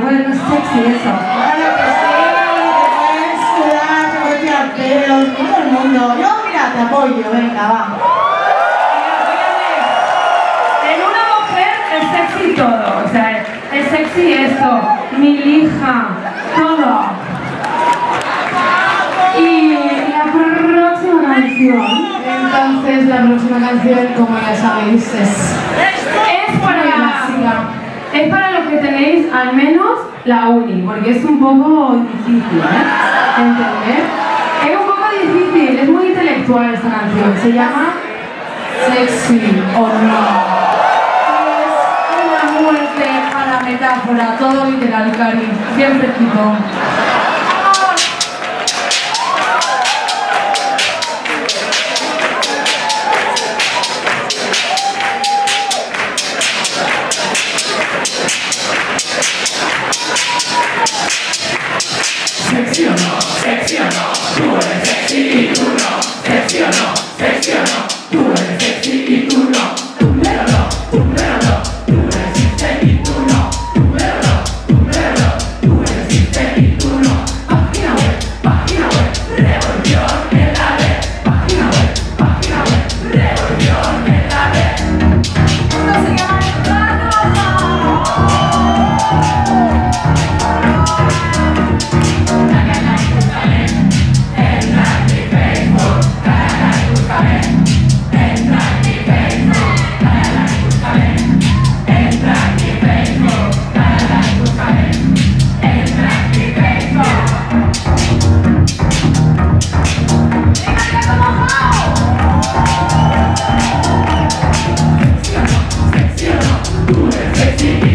sexy eso. Claro que sí, te puedes sudar, te puedes tirar pelos, todo el mundo. Yo, mira, te apoyo, venga, va. En una mujer es sexy todo, o sea, es sexy esto, mi lija, todo. Y la próxima canción Entonces la próxima canción, como ya sabéis, es es para. Es para los que tenéis al menos la uni, porque es un poco difícil, ¿eh? ¿Entender? Es un poco difícil, es muy intelectual esta canción, se llama sexy o no. Es una muerte a la metáfora, todo literal, Cari. Bien fresquito. Sexy Let's see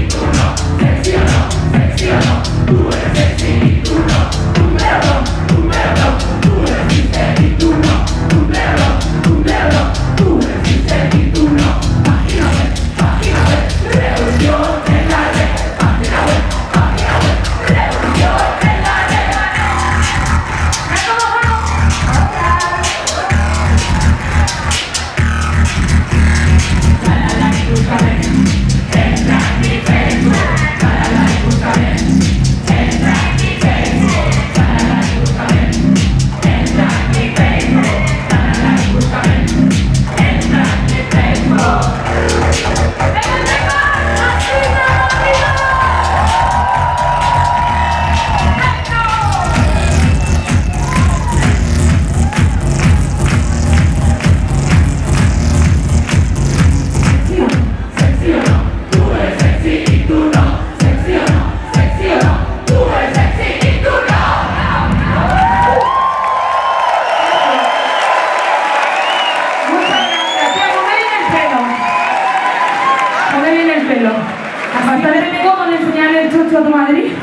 Hasta de cómo de enseñarle el chocho a Madrid.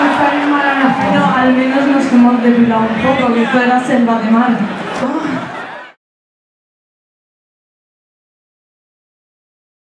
A la Pero al menos nos hemos depilado un poco, que esto era selva de.